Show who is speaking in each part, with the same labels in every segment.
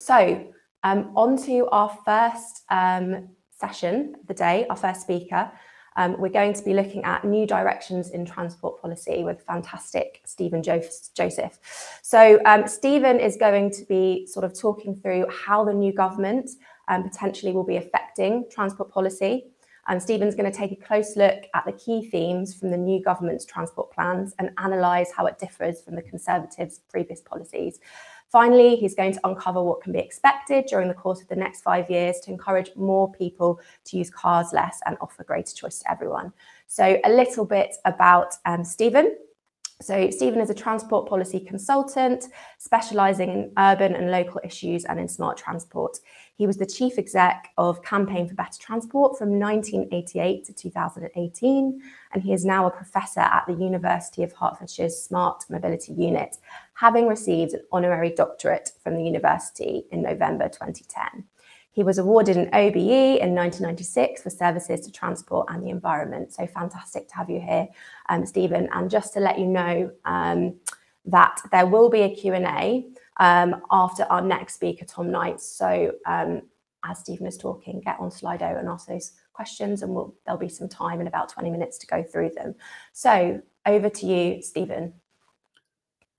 Speaker 1: So um, on to our first um, session of the day, our first speaker. Um, we're going to be looking at new directions in transport policy with fantastic Stephen Joseph. So um, Stephen is going to be sort of talking through how the new government um, potentially will be affecting transport policy. And Stephen's going to take a close look at the key themes from the new government's transport plans and analyse how it differs from the Conservatives' previous policies. Finally, he's going to uncover what can be expected during the course of the next five years to encourage more people to use cars less and offer greater choice to everyone. So a little bit about um, Stephen. So Stephen is a transport policy consultant specialising in urban and local issues and in smart transport. He was the chief exec of Campaign for Better Transport from 1988 to 2018, and he is now a professor at the University of Hertfordshire's Smart Mobility Unit, having received an honorary doctorate from the university in November 2010. He was awarded an OBE in 1996 for services to transport and the environment. So fantastic to have you here, um, Stephen. And just to let you know um, that there will be a Q&A um, after our next speaker, Tom Knight. So um, as Stephen is talking, get on Slido and ask those questions and we'll, there'll be some time in about 20 minutes to go through them. So over to you, Stephen.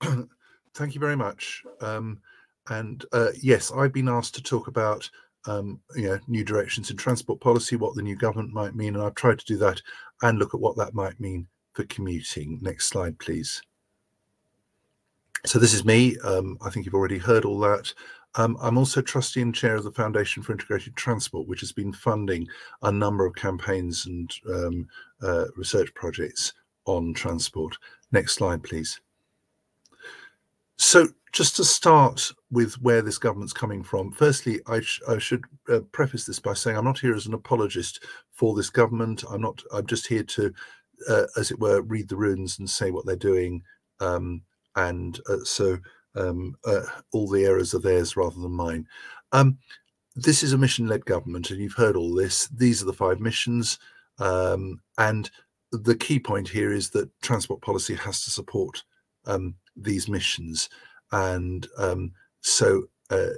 Speaker 2: Thank you very much. Um, and uh, yes, I've been asked to talk about um, you know, new directions in transport policy, what the new government might mean, and I've tried to do that and look at what that might mean for commuting. Next slide, please. So this is me. Um, I think you've already heard all that. Um, I'm also trustee and chair of the Foundation for Integrated Transport, which has been funding a number of campaigns and um, uh, research projects on transport. Next slide, please. So just to start with where this government's coming from, firstly, I, sh I should uh, preface this by saying I'm not here as an apologist for this government. I'm not. I'm just here to, uh, as it were, read the runes and say what they're doing um, and uh, so um, uh, all the errors are theirs rather than mine. Um, this is a mission-led government, and you've heard all this. These are the five missions, um, and the key point here is that transport policy has to support um, these missions, and um, so uh,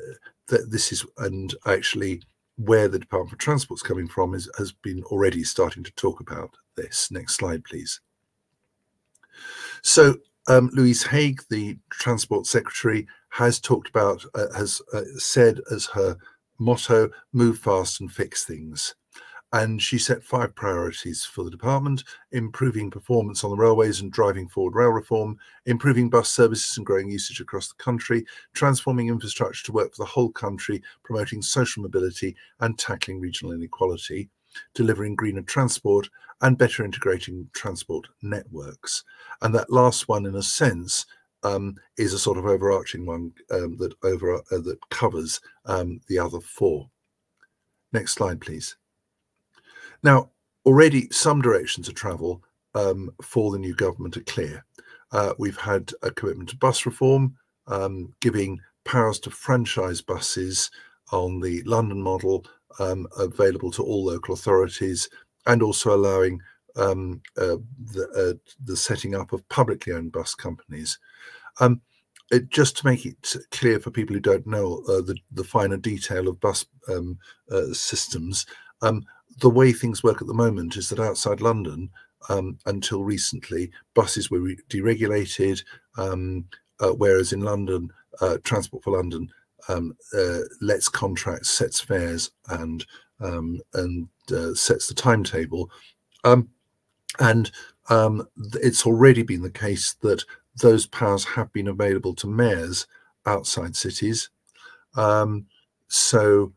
Speaker 2: th this is and actually where the Department for Transport's coming from is has been already starting to talk about this. Next slide, please. So um, Louise Haigh, the Transport Secretary, has talked about, uh, has uh, said as her motto, move fast and fix things. And she set five priorities for the department improving performance on the railways and driving forward rail reform, improving bus services and growing usage across the country, transforming infrastructure to work for the whole country, promoting social mobility and tackling regional inequality, delivering greener transport, and better integrating transport networks. And that last one, in a sense, um, is a sort of overarching one um, that over uh, that covers um, the other four. Next slide, please. Now, already some directions of travel um, for the new government are clear. Uh, we've had a commitment to bus reform, um, giving powers to franchise buses on the London model um, available to all local authorities and also allowing um, uh, the, uh, the, setting up of publicly owned bus companies. Um, it, just to make it clear for people who don't know uh, the, the, finer detail of bus um, uh, systems, the way things work at the moment is that outside London, um, until recently, buses were deregulated, um, uh, whereas in London, uh, Transport for London um, uh, lets contracts, sets fares, and um, and uh, sets the timetable. Um, and um, it's already been the case that those powers have been available to mayors outside cities. So,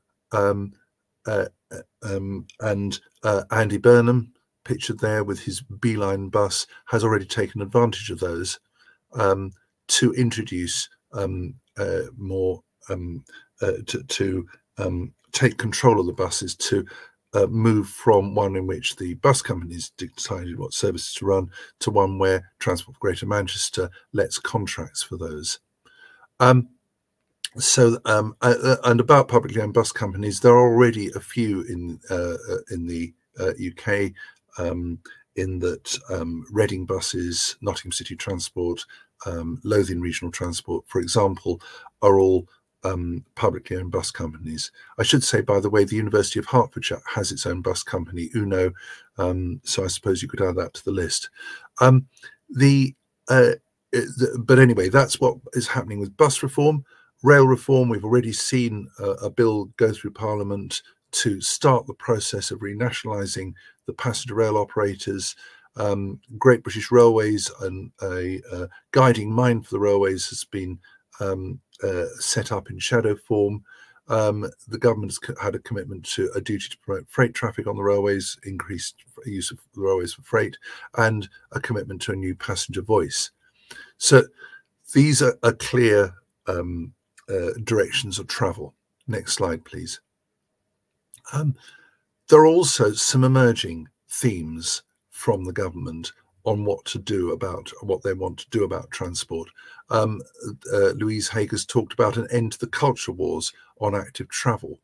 Speaker 2: um, and uh, Andy Burnham, pictured there with his Beeline bus, has already taken advantage of those um, to introduce um, uh, more um, uh, to, to um, take control of the buses to uh, move from one in which the bus companies decided what services to run to one where Transport for Greater Manchester lets contracts for those. Um, so, um, uh, and about publicly owned bus companies, there are already a few in uh, uh in the UK. Uh, um, in that um, Reading buses, Nottingham City Transport, um, Lothian Regional Transport, for example, are all um, publicly owned bus companies. I should say, by the way, the University of Hertfordshire has its own bus company, Uno, um, so I suppose you could add that to the list. The, uh, but anyway, that's what is happening with bus reform. Rail reform, we've already seen a, a bill go through Parliament to start the process of renationalising the passenger rail operators. Um, Great British Railways and a, a, guiding mind for the railways has been um, uh, set up in shadow form. Um, the government has had a commitment to a duty to promote freight traffic on the railways, increased use of the railways for freight, and a commitment to a new passenger voice. So these are, are clear um, uh, directions of travel. Next slide, please. Um, there are also some emerging themes from the government on what to do about what they want to do about transport. Um, uh, Louise Haigh has talked about an end to the culture wars on active travel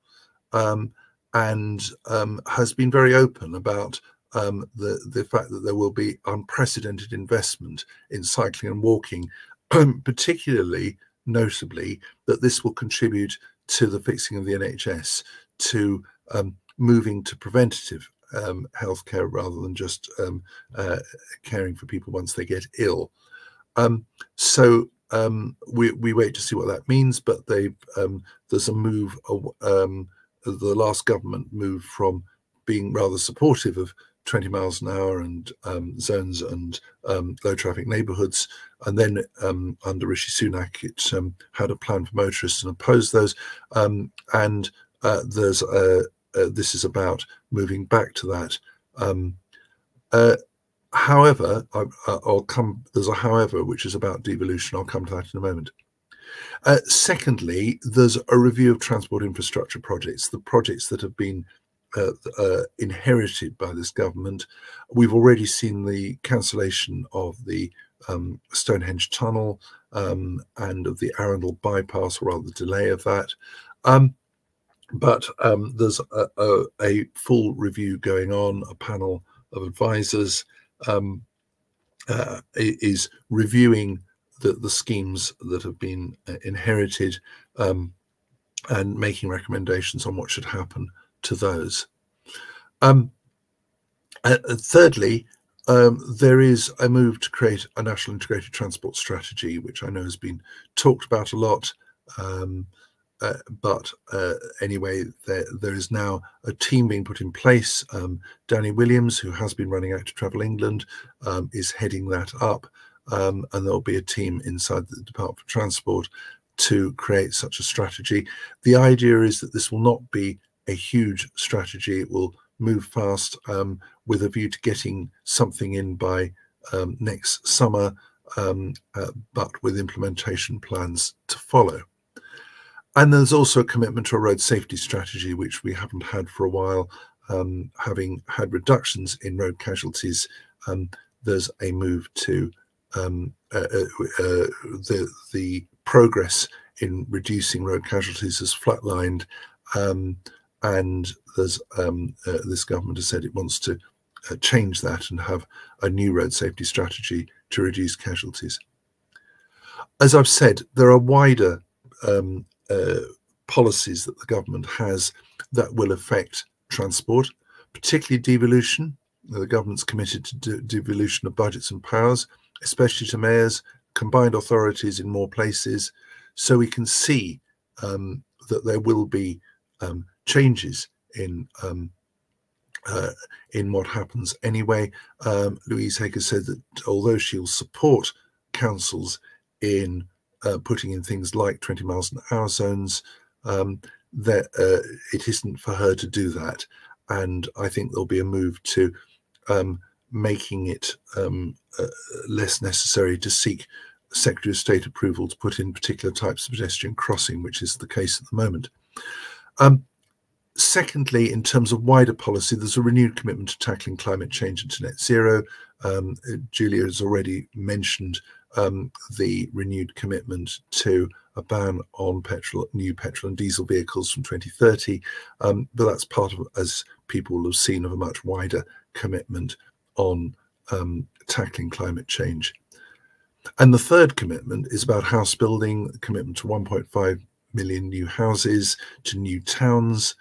Speaker 2: um, and um, has been very open about um, the, the fact that there will be unprecedented investment in cycling and walking, particularly notably that this will contribute to the fixing of the NHS, to um, moving to preventative um, healthcare rather than just um, uh, caring for people once they get ill. Um, so um, we, we wait to see what that means, but they um, there's a move. The last government moved from being rather supportive of 20 miles an hour and um, zones and um, low traffic neighborhoods. And then um, under Rishi Sunak, it had a plan for motorists and opposed those. and uh, there's a, uh, this is about moving back to that. Um, uh, however, I, will come. There's a however, which is about devolution. I'll come to that in a moment. Uh, secondly, there's a review of transport infrastructure projects, the projects that have been uh, uh, inherited by this government. We've already seen the cancellation of the um, Stonehenge Tunnel um, and of the Arundel bypass, or rather the delay of that. Um, but um, there's a, a, a, full review going on. A panel of advisors um, uh, is reviewing the, the schemes that have been uh, inherited um, and making recommendations on what should happen to those. Um, uh, thirdly, um, there is a move to create a national integrated transport strategy, which I know has been talked about a lot. Um, uh, but uh, anyway, there, there is now a team being put in place. Um, Danny Williams, who has been running Active Travel England, um, is heading that up. Um, and there'll be a team inside the Department for Transport to create such a strategy. The idea is that this will not be a huge strategy. It will move fast um, with a view to getting something in by um, next summer, um, uh, but with implementation plans to follow. And there's also a commitment to a road safety strategy, which we haven't had for a while. Um, having had reductions in road casualties, um, there's a move to um, uh, uh, uh, the the progress in reducing road casualties has flatlined, um, and um, uh, this government has said it wants to uh, change that and have a new road safety strategy to reduce casualties. As I've said, there are wider um, uh, policies that the government has that will affect transport, particularly devolution. The government's committed to de devolution of budgets and powers, especially to mayors, combined authorities in more places, so we can see um, that there will be um, changes in um, uh, in what happens anyway. Um, Louise Haigh said that although she'll support councils in uh, putting in things like 20 miles an hour zones, um, that uh, it isn't for her to do that. And I think there'll be a move to um, making it um, uh, less necessary to seek Secretary of State approval to put in particular types of pedestrian crossing, which is the case at the moment. Um, secondly, in terms of wider policy, there's a renewed commitment to tackling climate change and to net zero. Um, Julia has already mentioned um, the renewed commitment to a ban on petrol, new petrol and diesel vehicles from 2030. Um, but that's part of, as people will have seen, of a much wider commitment on um, tackling climate change. And the third commitment is about house building, commitment to 1.5 million new houses to new towns.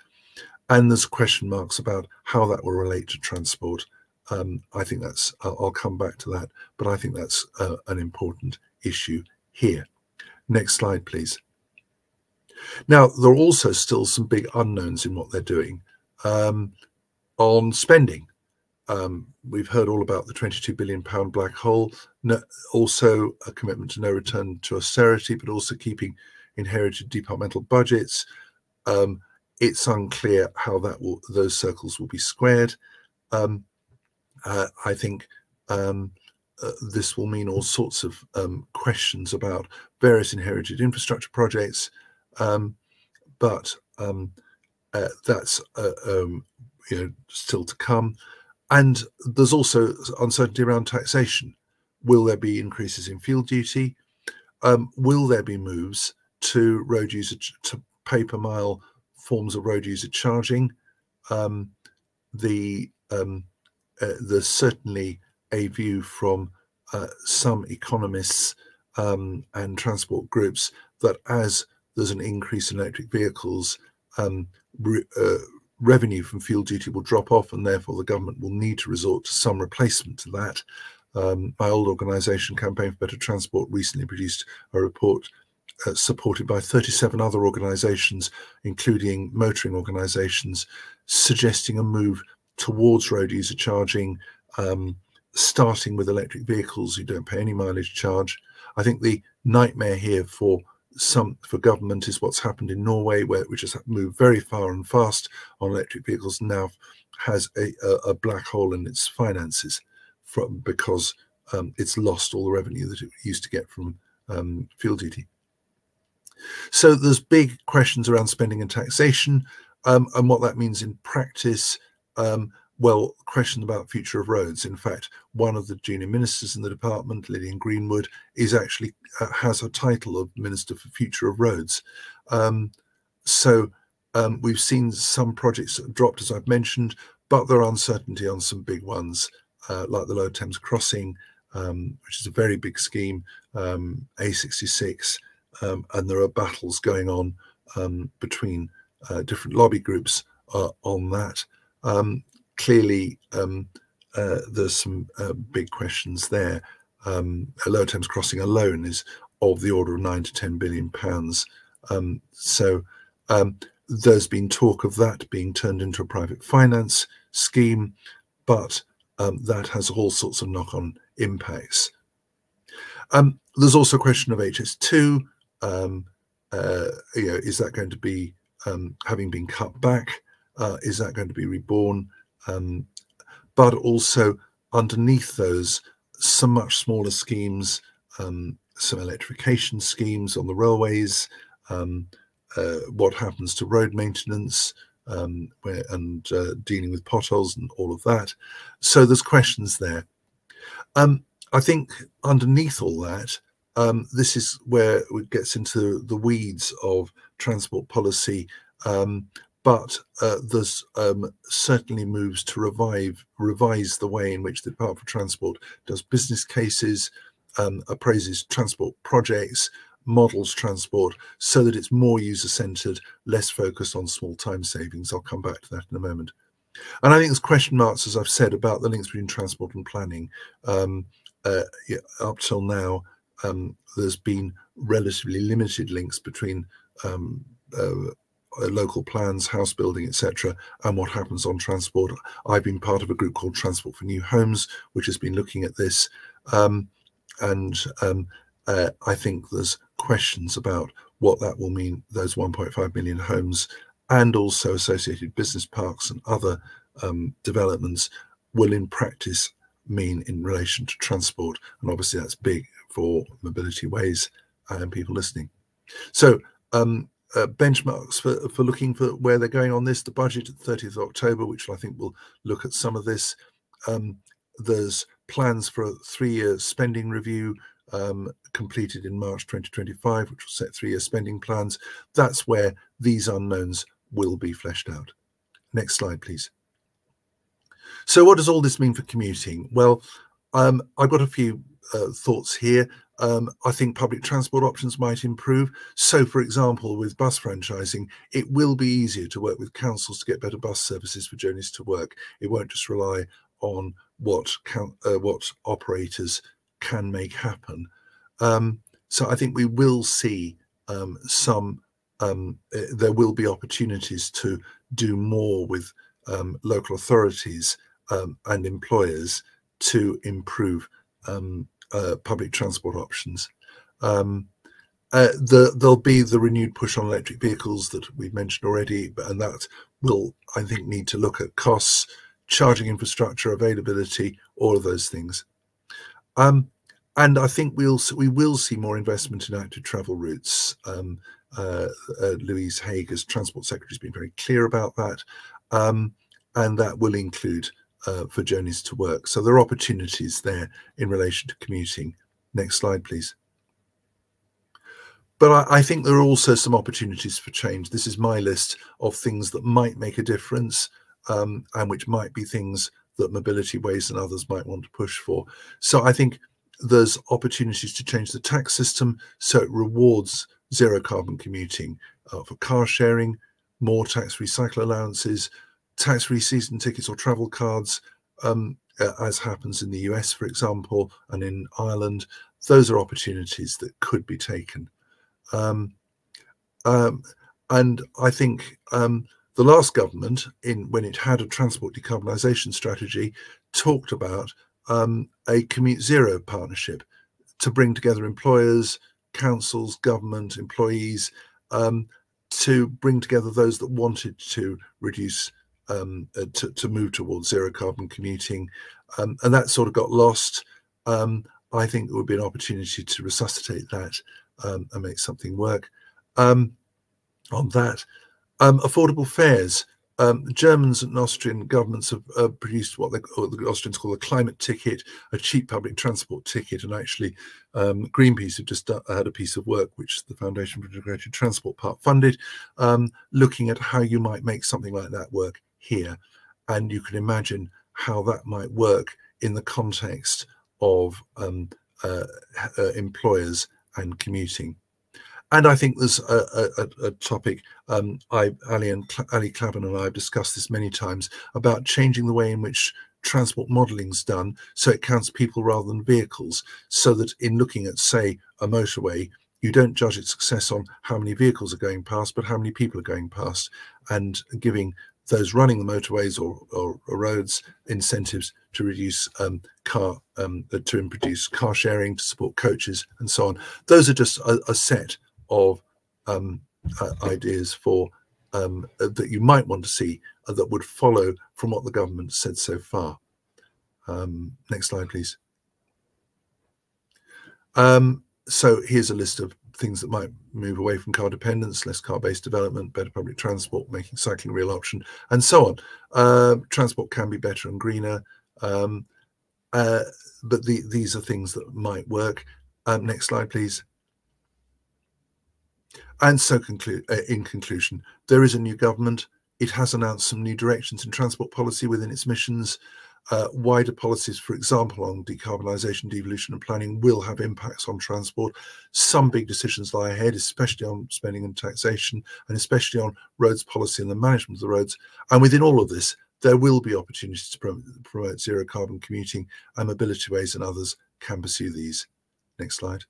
Speaker 2: And there's question marks about how that will relate to transport. Um, I think that's, I'll come back to that, but I think that's uh, an important issue here. Next slide, please. Now, there are also still some big unknowns in what they're doing. Um, on spending, um, we've heard all about the 22 billion pound black hole, no, also a commitment to no return to austerity, but also keeping inherited departmental budgets. Um, it's unclear how that will those circles will be squared. Um, uh, I think um, uh, this will mean all sorts of um, questions about various inherited infrastructure projects, um, but um, uh, that's uh, um, you know still to come. And there's also uncertainty around taxation. Will there be increases in fuel duty? Will there be moves to road user to pay per mile forms of road user charging? Um, the uh, there's certainly a view from uh, some economists um, and transport groups that as there's an increase in electric vehicles, um, re uh, revenue from fuel duty will drop off, and therefore the government will need to resort to some replacement to that. Um, my old organisation, Campaign for Better Transport, recently produced a report uh, supported by 37 other organisations, including motoring organisations, suggesting a move towards road user charging, um, starting with electric vehicles who don't pay any mileage charge. I think the nightmare here for some for government is what's happened in Norway, where which has moved very far and fast on electric vehicles, now has a, a, a black hole in its finances from because um, it's lost all the revenue that it used to get from um, fuel duty. So there's big questions around spending and taxation um, and what that means in practice. Um, well, question about future of roads. In fact, one of the junior ministers in the department, Lilian Greenwood, is actually uh, has a title of Minister for Future of Roads. Um, so um, we've seen some projects dropped, as I've mentioned, but there are uncertainty on some big ones, uh, like the Lower Thames Crossing, um, which is a very big scheme, um, A66, um, and there are battles going on um, between uh, different lobby groups uh, on that. Um, clearly um, uh, there's some uh, big questions there. Um, Lower Thames Crossing alone is of the order of nine to 10 billion pounds. Um, so there's been talk of that being turned into a private finance scheme, but that has all sorts of knock-on impacts. Um, there's also a question of HS2. Um, uh, you know, is that going to be having been cut back? Uh, is that going to be reborn? Um, but also underneath those, some much smaller schemes, um, some electrification schemes on the railways, um, uh, what happens to road maintenance, um, where, and uh, dealing with potholes and all of that. So there's questions there. Um, I think underneath all that, um, this is where it gets into the weeds of transport policy, um, but uh, there's um, certainly moves to revive, revise the way in which the Department of Transport does business cases, um, appraises transport projects, models transport, so that it's more user-centered, less focused on small time savings. I'll come back to that in a moment. And I think there's question marks, as I've said, about the links between transport and planning. Um, uh, yeah, up till now, um, there's been relatively limited links between um, uh, uh, local plans, house building, etc., and what happens on transport. I've been part of a group called Transport for New Homes, which has been looking at this, um, and um, uh, I think there's questions about what that will mean. Those 1.5 million homes, and also associated business parks and other um, developments, will in practice mean in relation to transport, and obviously that's big for Mobilityways and people listening. So um, uh, benchmarks for, for looking for where they're going on this. The budget at 30th of October, which I think will look at some of this. Um, there's plans for a three-year spending review um, completed in March 2025, which will set three-year spending plans. That's where these unknowns will be fleshed out. Next slide, please. So what does all this mean for commuting? Well, um, I've got a few uh, thoughts here. um, I think public transport options might improve. So, for example, with bus franchising, it will be easier to work with councils to get better bus services for journeys to work. It won't just rely on what uh, what operators can make happen. Um, so, I think we will see um, some. Um, uh, there will be opportunities to do more with um, local authorities um, and employers to improve um, uh, public transport options. Um, uh, the, there'll be the renewed push on electric vehicles that we've mentioned already, and that will, I think, need to look at costs, charging infrastructure, availability, all of those things. Um, and I think we'll we will see more investment in active travel routes. Um, uh, uh, Louise Haigh, as Transport Secretary, has been very clear about that, um, and that will include uh, for journeys to work. So there are opportunities there in relation to commuting. Next slide, please. But I, I, think there are also some opportunities for change. This is my list of things that might make a difference um, and which might be things that Mobilityways and others might want to push for. So I think there's opportunities to change the tax system so it rewards zero carbon commuting uh, for car sharing, more tax recycle allowances, tax-free season tickets or travel cards, um, as happens in the US, for example, and in Ireland, those are opportunities that could be taken. Um, um, and I think um, the last government, in when it had a transport decarbonisation strategy, talked about um, a commute zero partnership to bring together employers, councils, government, employees, um, to bring together those that wanted to reduce um, uh, to, to, move towards zero carbon commuting. Um, and that sort of got lost. Um, I think there would be an opportunity to resuscitate that um, and make something work. Um, on that, um, affordable fares. The Germans and Austrian governments have uh, produced what, they, what the Austrians call a climate ticket, a cheap public transport ticket, and actually Greenpeace have just done, had a piece of work which the Foundation for Integrated Transport Part funded, looking at how you might make something like that work here, and you can imagine how that might work in the context of um, uh, uh, employers and commuting. And I think there's a, a, a topic um, I, Ali and Ali Clabburn and I have discussed this many times about changing the way in which transport modelling is done so it counts people rather than vehicles so that in looking at say a motorway you don't judge its success on how many vehicles are going past but how many people are going past and giving those running the motorways or, or, or roads incentives to reduce um, car um, to introduce car sharing to support coaches and so on those are just a, a set of um, uh, ideas for um, uh, that you might want to see uh, that would follow from what the government said so far. Um, next slide, please. Um, so here's a list of things that might move away from car dependence, less car-based development, better public transport, making cycling a real option, and so on. Uh, transport can be better and greener, um, uh, but the, these are things that might work. Um, next slide, please. And so, conclude, uh, in conclusion, there is a new government. It has announced some new directions in transport policy within its missions. Uh, wider policies, for example, on decarbonisation, devolution and planning will have impacts on transport. Some big decisions lie ahead, especially on spending and taxation, and especially on roads policy and the management of the roads. And within all of this, there will be opportunities to promote, promote zero carbon commuting and Mobilityways and others can pursue these. Next slide.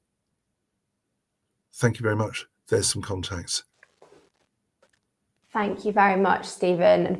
Speaker 2: Thank you very much there's some contacts.
Speaker 1: Thank you very much, Stephen.